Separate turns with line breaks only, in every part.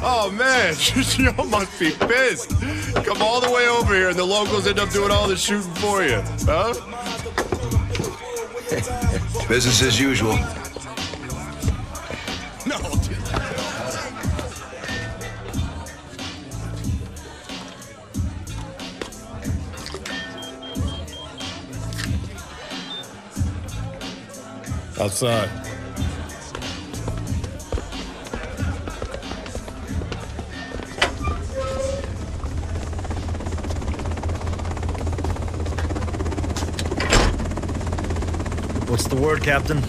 Oh man, you must be pissed. Come all the way over here and the locals end up doing all the shooting for you, huh?
Business as usual.
No. Outside.
The word, Captain?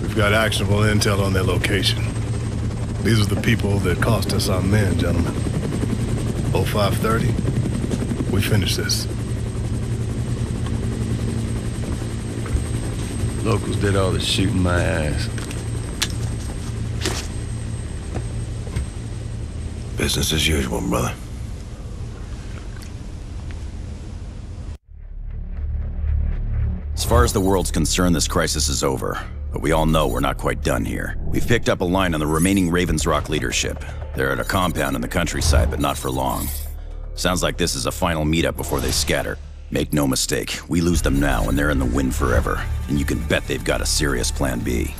We've got actionable intel on their location. These are the people that cost us our men, gentlemen. 0530, we finish this.
Locals did all the shooting my ass.
Business as usual, brother.
As far as the world's concerned, this crisis is over. But we all know we're not quite done here. We've picked up a line on the remaining Raven's Rock leadership. They're at a compound in the countryside, but not for long. Sounds like this is a final meetup before they scatter. Make no mistake, we lose them now and they're in the wind forever. And you can bet they've got a serious plan B.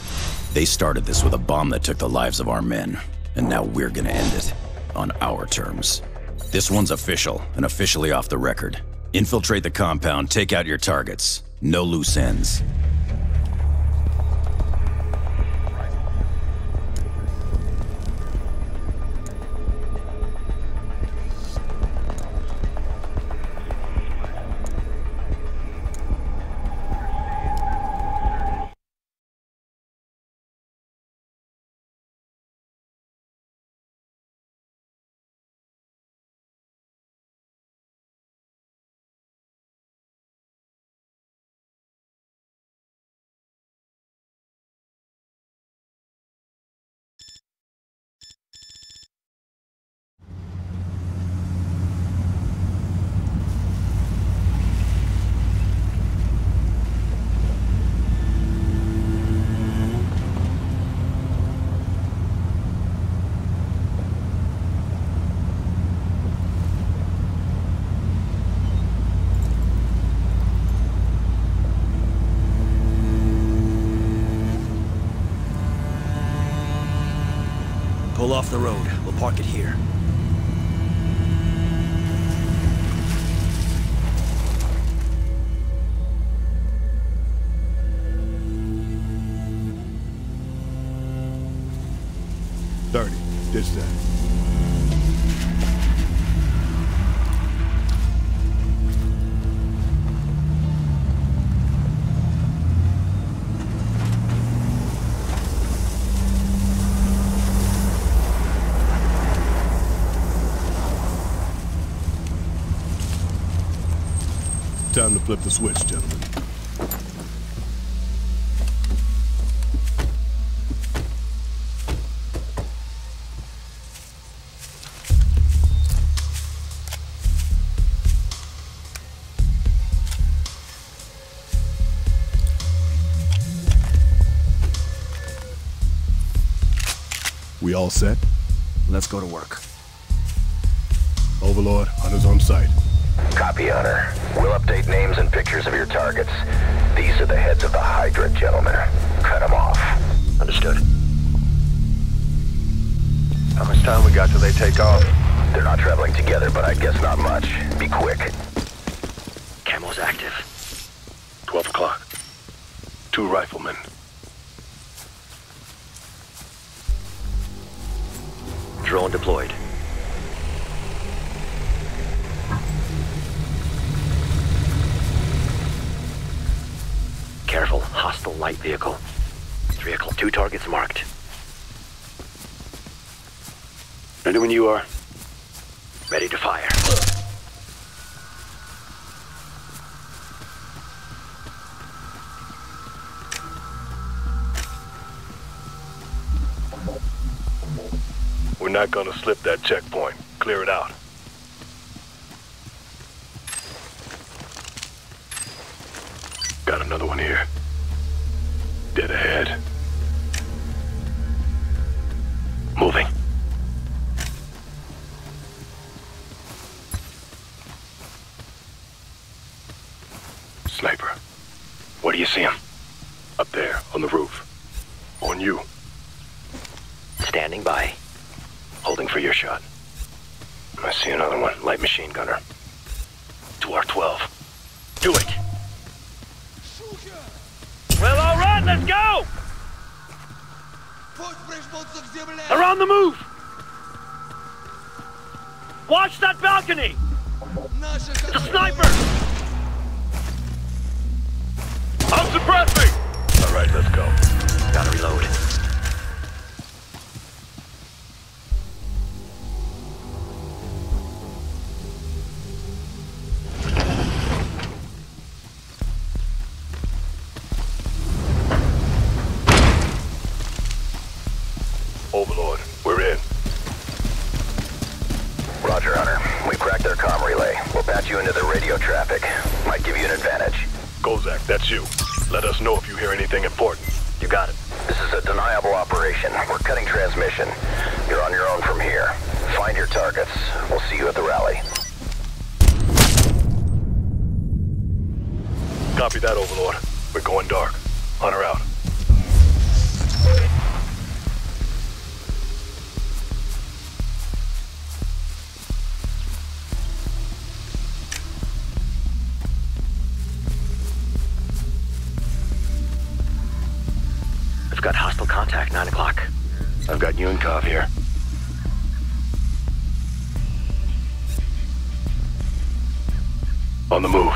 They started this with a bomb that took the lives of our men. And now we're gonna end it. On our terms. This one's official, and officially off the record. Infiltrate the compound, take out your targets. No loose ends.
Pull off the road. We'll park it here.
Thirty. Ditch that. Flip the switch, gentlemen. We all set?
Let's go to work.
Overlord, hunters on site.
Copy, Hunter. We'll update names and pictures of your targets. These are the heads of the Hydra, gentlemen. Cut them off.
Understood.
How much time we got till they take off? They're not traveling together, but I guess not much. Be quick.
Camel's active.
12 o'clock. Two riflemen.
Drone deployed. Careful, hostile light vehicle. Three o'clock. Two targets marked.
Ready when you are.
Ready to fire.
We're not gonna slip that checkpoint. Clear it out. Another one here. Dead ahead. Moving.
Sniper. Where do you see him? Up there, on the roof. On you.
Standing by.
Holding for your shot. I see another one. Light machine gunner. To our 12.
Well, let's go! They're on the move! Watch that balcony! It's a sniper!
I'm suppressing! Alright, let's go.
Gotta reload.
Operation. We're cutting transmission. You're on your own from here. Find your targets. We'll see you at the rally.
Copy that, Overlord. We're going dark. Hunter out.
Got hostile contact, 9 o'clock.
I've got you here. On the move.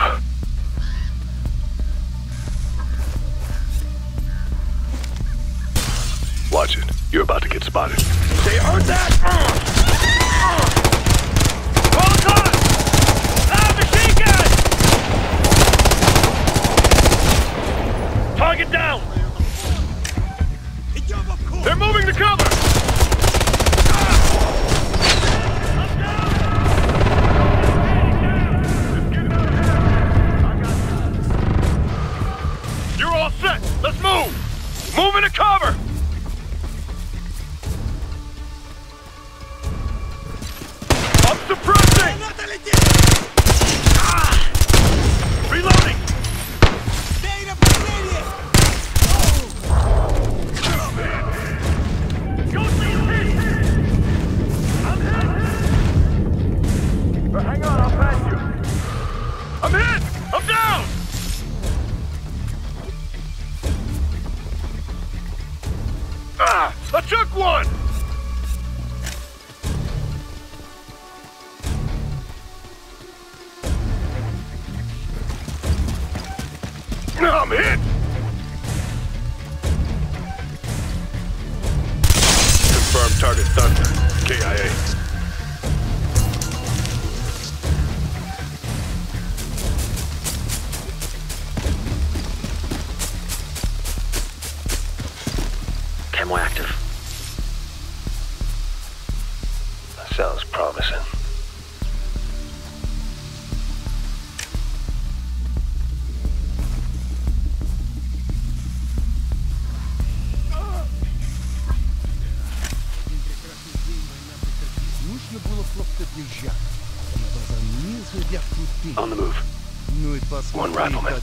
Watch it. You're about to get spotted.
They heard that! Uh, uh. Roll car! Ah, machine gun! Target down!
They're moving to cover!
ammo active.
That sounds promising. On the move.
One
rifleman.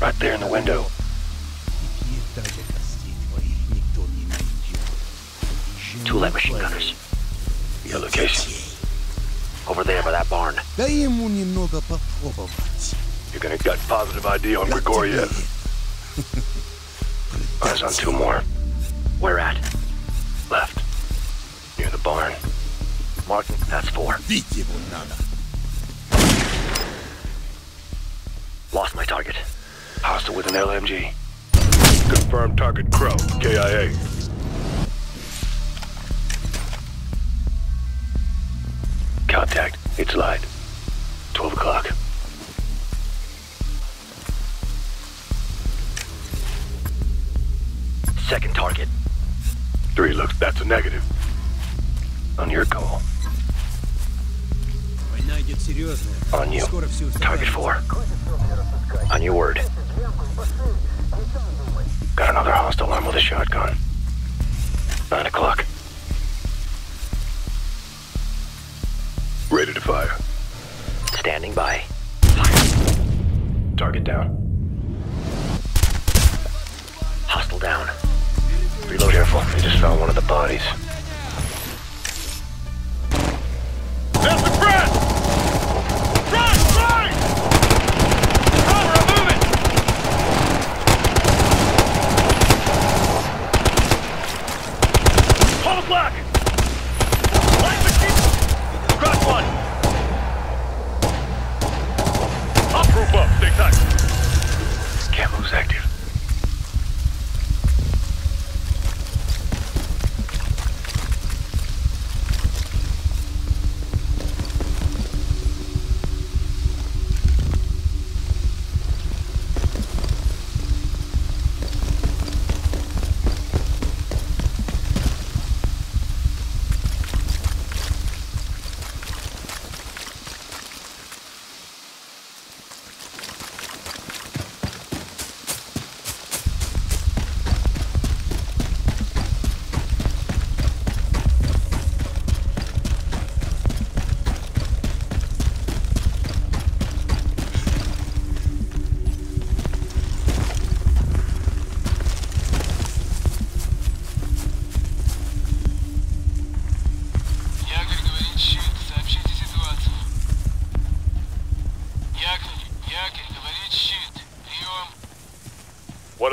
Right there in the window.
machine gunners.
Your location?
Over there by that barn.
You're gonna gut positive ID on Grigoriev. Eyes on two more.
Where at?
Left. Near the barn.
Martin, that's four. Lost my target.
Hostile with an LMG. Confirmed target Crow, KIA. Contact. It's light. 12 o'clock.
Second target.
Three looks, that's a negative. On your call. On you.
Target four. On your word.
Got another hostile arm with a shotgun. Nine o'clock. Ready to fire.
Standing by. Target down. Hostile down. Reload.
Careful, we just found one of the bodies.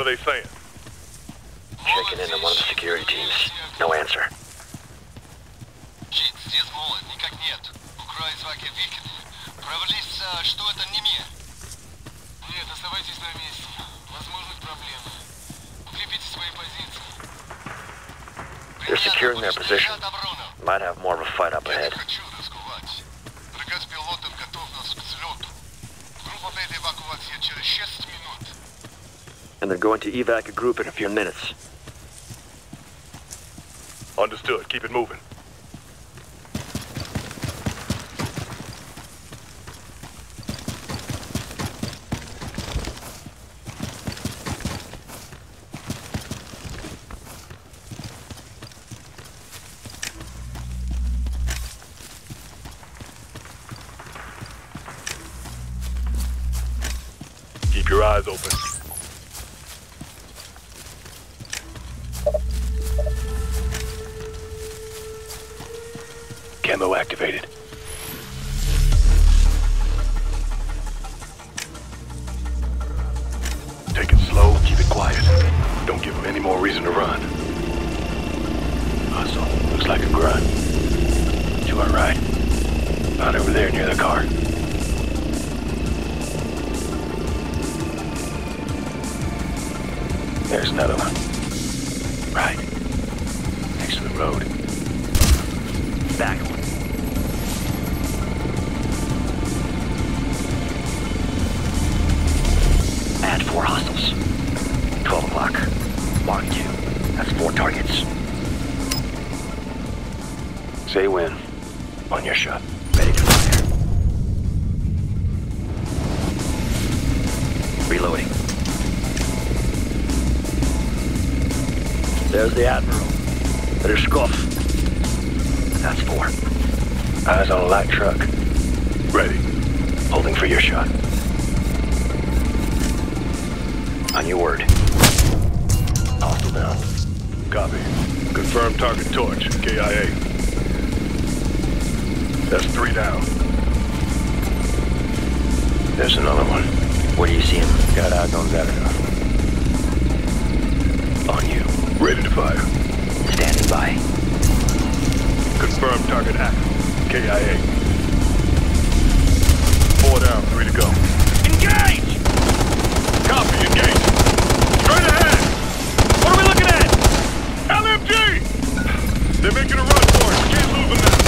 they saying?
Checking into one of the security teams. No answer.
Щит, здесь молот, никак нет. Украй зваки Викин. Провались, а, что это не мне. Нет, оставайтесь на месте. Возможны проблемы. Укрепите свои позиции.
They're securing their position.
Лежат оборону.
Might have more of a fight up
Я не
ahead. And they're going to evac a group in a few minutes.
Understood. Keep it moving.
Any more reason to run.
Hustle. Looks like a grunt. You are right. Not over there near the car. There's another one. Right. Next to the road.
Back
Say when. On your shot.
Ready to fire. Reloading. There's the Admiral. Ryshkov. That's four.
Eyes on a light truck.
Ready.
Holding for your shot.
On your word. Hostile down.
Copy. Confirm target torch. KIA. That's three down.
There's another one.
Where do you see him?
Got eyes on Zarikov. On you.
Ready to fire.
Standing by.
Confirmed target active. KIA. Four down, three to go.
Engage!
Copy, engage. Straight ahead.
What are we looking at?
LMG! They're making a run for it. Can't lose them now.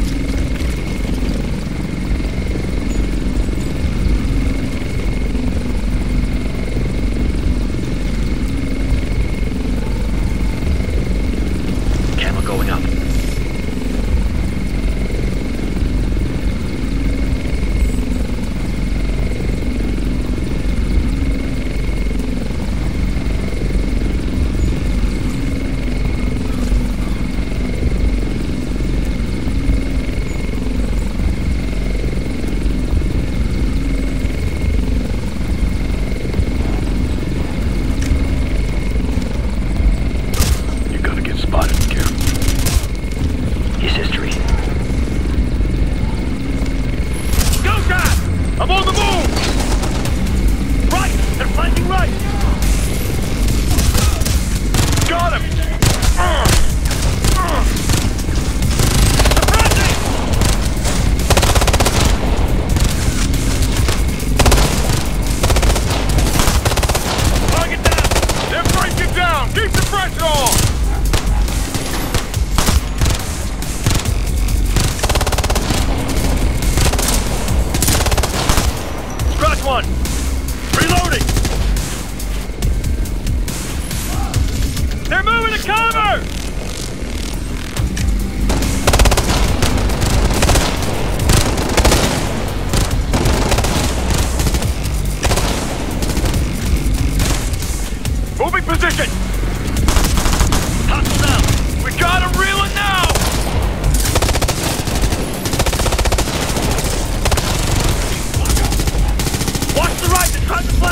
conflict!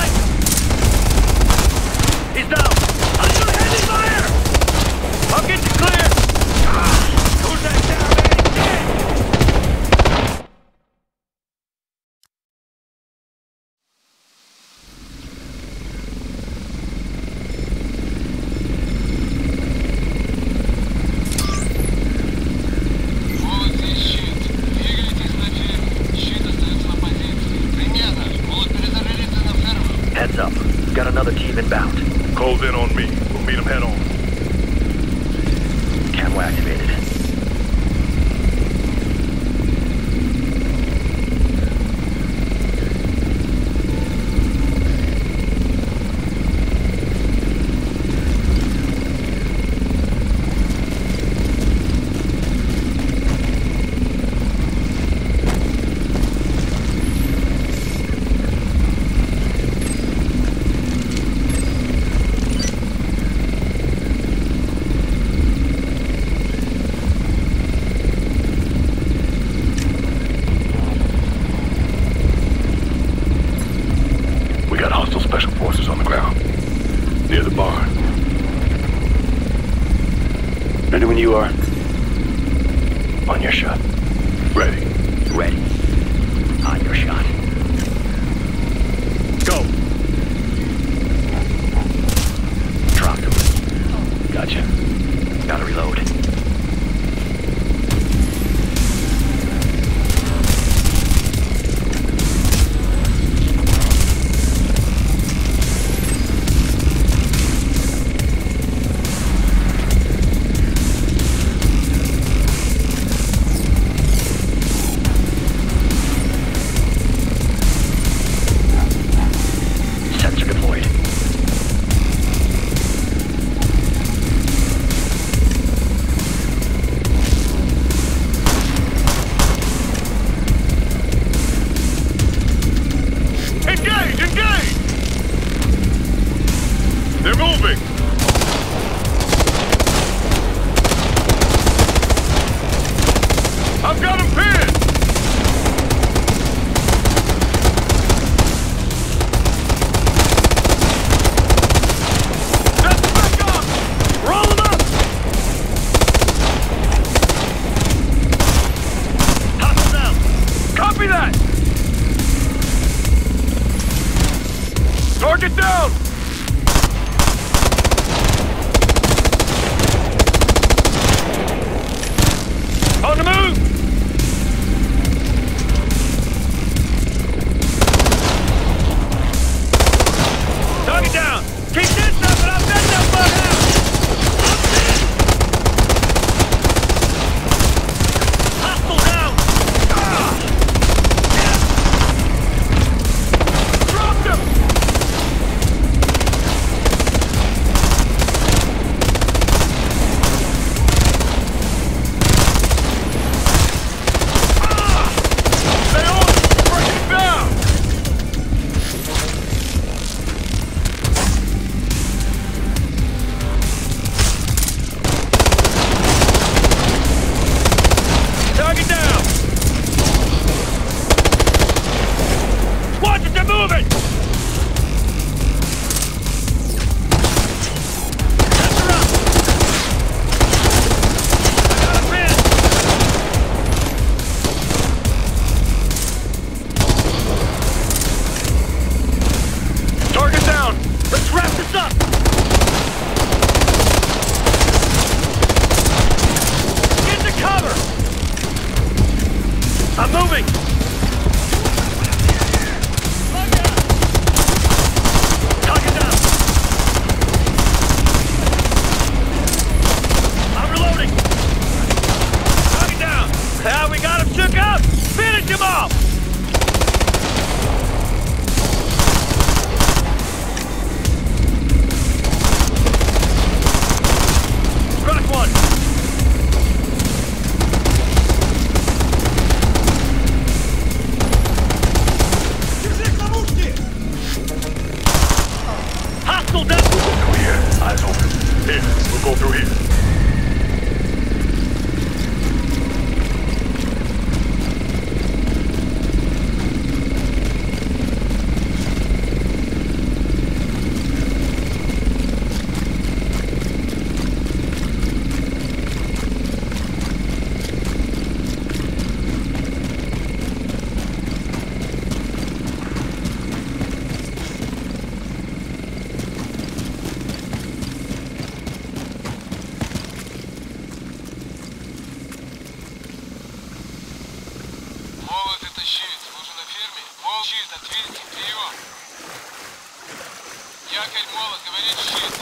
Кальмова, говорит щит.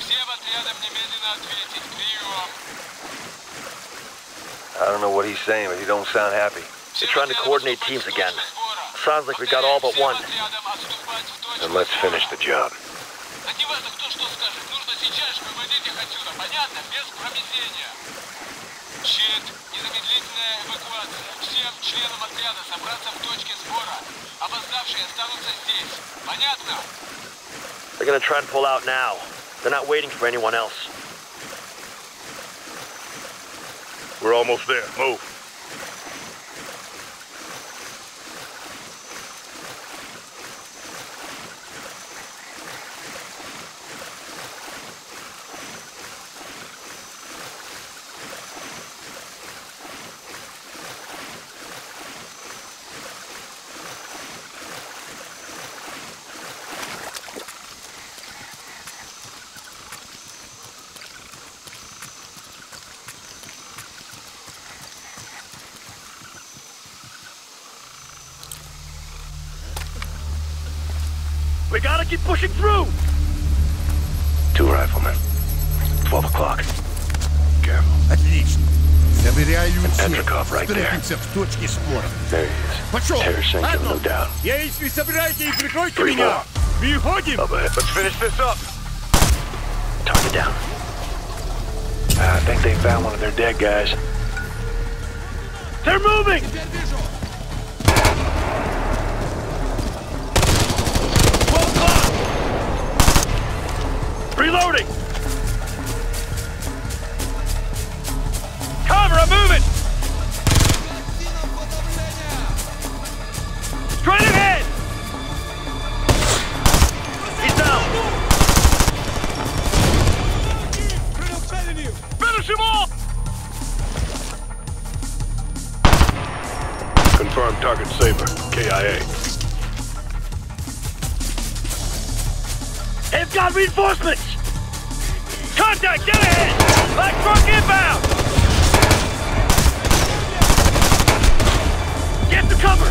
Всем отрядом немедленно
ответить. Прием.
I don't know what he's saying, but he don't sound happy.
They're trying to coordinate teams again. Sounds like we got all but one.
Then let's finish the job.
А щит, незамедлительная эвакуация. Всем членам отряда собраться в точке сбора. Опоздавшие останутся здесь. Понятно?
They're gonna try and pull out now. They're not waiting for anyone else.
We're almost there. Move.
We gotta keep pushing through!
Two riflemen. 12 o'clock. Careful.
Отлично. Забираю
Petrikov right there.
Встретимся в точке спора.
There he is.
Пошел!
Teresenko, no doubt.
Если собираете и прикройте
Three
меня!
more.
Выходим!
Up ahead. Let's finish this up.
Target down.
I think they found one of their dead guys.
They're moving! Reloading! Cover, I'm moving! Straight ahead! He's down! Finish him off!
Confirmed target Saber. KIA.
They've got reinforcements! Contact, get ahead! Black truck inbound! Get to cover!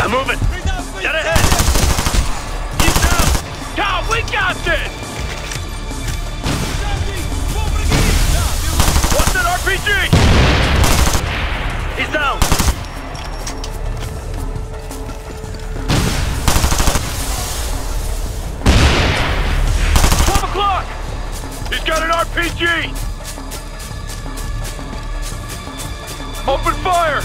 I'm moving! Get ahead! He's down! God, we got this! What's that RPG? He's down! He's got an RPG! Open fire!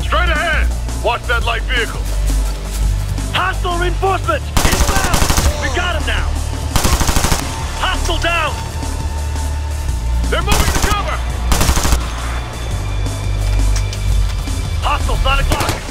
Straight ahead! Watch that light vehicle! Hostile reinforcements! Inbound! We got him now! Hostile down! They're moving to cover! Hostile, 9 o'clock!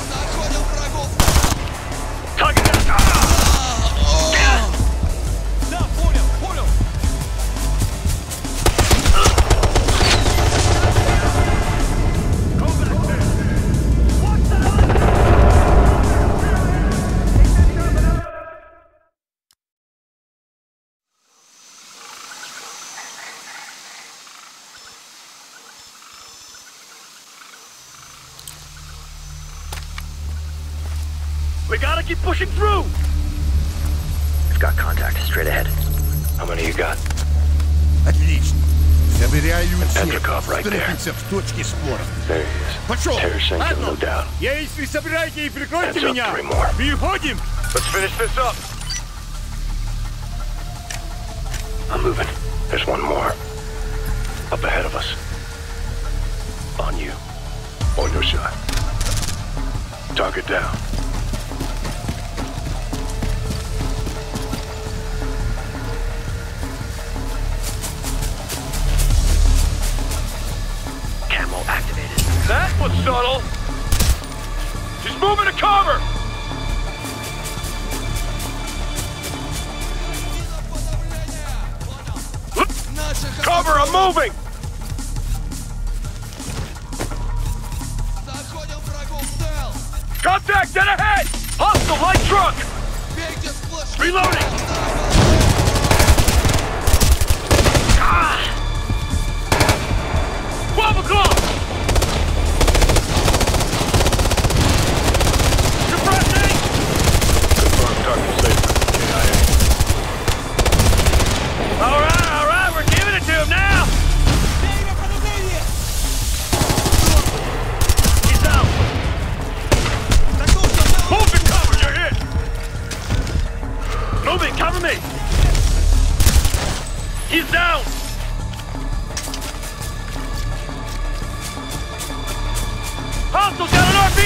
right there.
Встретимся в точке спора.
There he is.
Пошел!
Teresenko, no doubt.
Если собираете и прикройте
Heads up,
меня!
three more.
Выходим!
Let's finish this up. I'm moving. There's one more. Up ahead of us. On you.
On your shot. Target down.
Moving! Alto, garoto!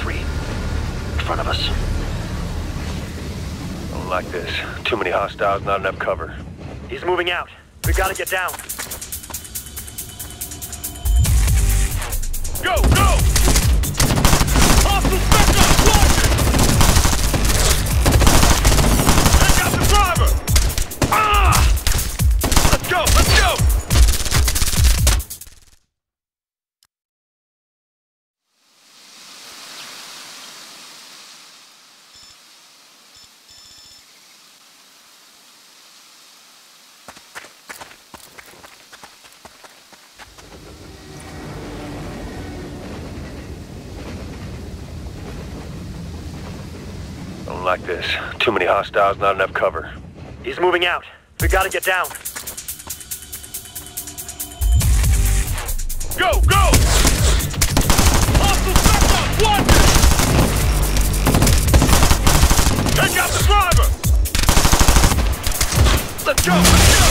Three. In front of us.
Don't like this. Too many hostiles, not enough cover.
He's moving out. We gotta get down. Go, go! Hostiles
like this. Too many hostiles, not enough cover.
He's moving out. We gotta get down. Go, go! Hostiles back up! Watch! Take out the driver! Let's go, let's go!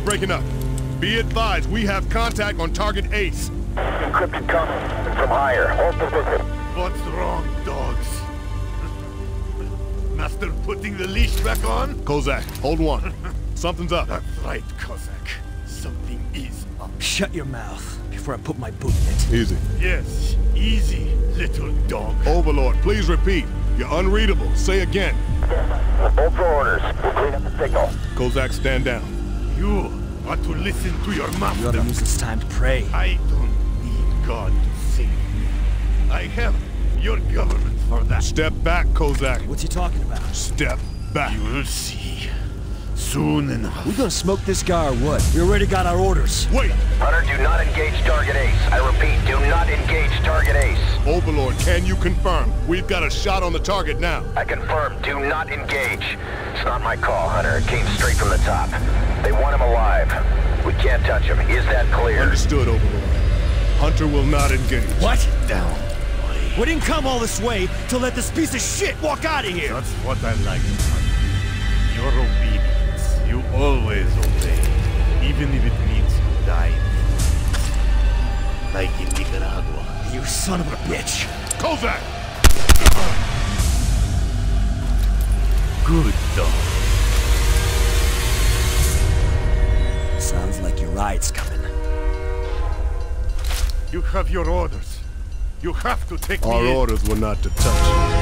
You're breaking up. Be advised, we have contact on target Ace.
Encrypted comms from higher. Hold position.
What's wrong, dogs? Master putting the leash back on?
Kozak, hold one. Something's up.
That's right, Kozak. Something is up.
Shut your mouth before I put my boot in it.
Easy.
Yes, easy, little dog.
Overlord, please repeat. You're unreadable. Say again.
Hold for orders. We'll clean up the signal.
Kozak, stand down.
You are to listen to your
You
master.
ought to use this time to pray.
I don't need God to save me. I have your government for that.
Step back, Kozak.
What's he talking about?
Step back.
You will see. Soon enough.
We gonna smoke this guy or what? We already got our orders.
Wait!
Hunter, do not engage target Ace. I repeat, do not engage target Ace.
Overlord, can you confirm? We've got a shot on the target now.
I confirm, do not engage. It's not my call, Hunter. It came straight from the top. They want him alive. We can't touch him. Is that clear?
Understood, Overlord. Hunter will not engage.
What?
Down.
We didn't come all this way to let this piece of shit walk out of here.
That's what I like. Your obedience. You always obey. Even if it means you die. Like in Nicaragua.
You son of a bitch.
Kozak!
Good dog.
Sounds like your ride's coming.
You have your orders. You have to take
Our
me in.
orders were not to touch you.